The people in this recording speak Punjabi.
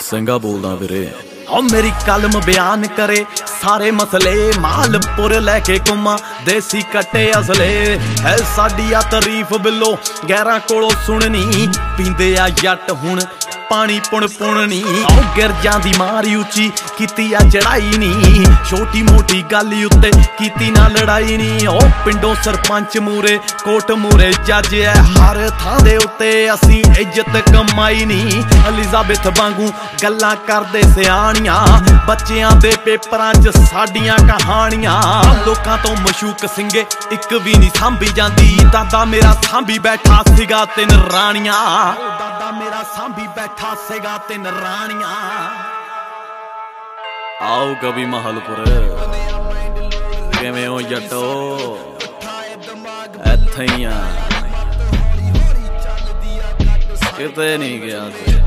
ਸਿੰਘਾ ਬੋਲਦਾ ਵੀਰੇ। ਓ ਮੇਰੀ ਕਲਮ ਬਿਆਨ ਕਰੇ, ਸਾਰੇ ਮਸਲੇ ਮਾਲਪੁਰ ਲੈ ਕੇ ਘੁੰਮਾ, ਦੇਸੀ ਕੱਟੇ ਅਸਲੇ। ਹੈ ਸਾਡੀ ਆ ਤਾਰੀਫ ਬਿੱਲੋ, ਗੈਰਾਂ ਕੋਲੋਂ ਸੁਣਨੀ, ਪੀਂਦੇ ਆ ਜੱਟ ਹੁਣ। ਪਾਣੀ ਪੁਣ ਪੁਣਨੀ ਓ ਗਿਰ ਜਾਂਦੀ ਮਾਰੀ ਉੱਚੀ ਕੀਤੀ ਆ ਚੜਾਈ ਨਹੀਂ ਛੋਟੀ ਮੋਟੀ ਗੱਲ ਉੱਤੇ ਕੀਤੀ ਨਾ ਲੜਾਈ ਨਹੀਂ ਓ ਪਿੰਡੋਂ ਸਰਪੰਚ ਮੂਰੇ ਕੋਟ ਮੂਰੇ ਜੱਜ ਐ। ਹਰ ਥਾਂ ਦੇ ਉੱਤੇ ਅਸੀਂ ਇੱਜ਼ਤ ਕਮਾਈ ਨਹੀਂ ਅਲਿਜ਼ਾਬeth ਵਾਂਗੂ ਗੱਲਾਂ ਕਰਦੇ ਸਿਆਣੀਆਂ। ਬੱਚਿਆਂ ਦੇ ਪੇਪਰਾਂ 'ਚ ਸਾਡੀਆਂ ਕਹਾਣੀਆਂ। ਲੋਕਾਂ ਤੋਂ ਮਸ਼ੂਕ ਸਿੰਘੇ ਇੱਕ ਵੀ ਨਹੀਂ ਸਾਂਭੀ ਜਾਂਦੀ। ਦਾਦਾ ਮੇਰਾ ਸਾਂਭੀ ਬੈਠਾ ਸੀਗਾ ਤਿੰਨ ਰਾਣੀਆਂ। ਮੇਰਾ ਸਾਂਭੀ ਬੈਠਾ ਸੀਗਾ ਤਿੰਨ ਰਾਣੀਆਂ। ਆਓ ਕਵੀ ਮਹਲਪੁਰ। ਕਿਵੇਂ ਹੋ ਜੱਟੋ? ਇੱਥੇ ਹੀ ਆ। ਕਿਤੇ ਨਹੀਂ ਗਿਆ ਸੀ।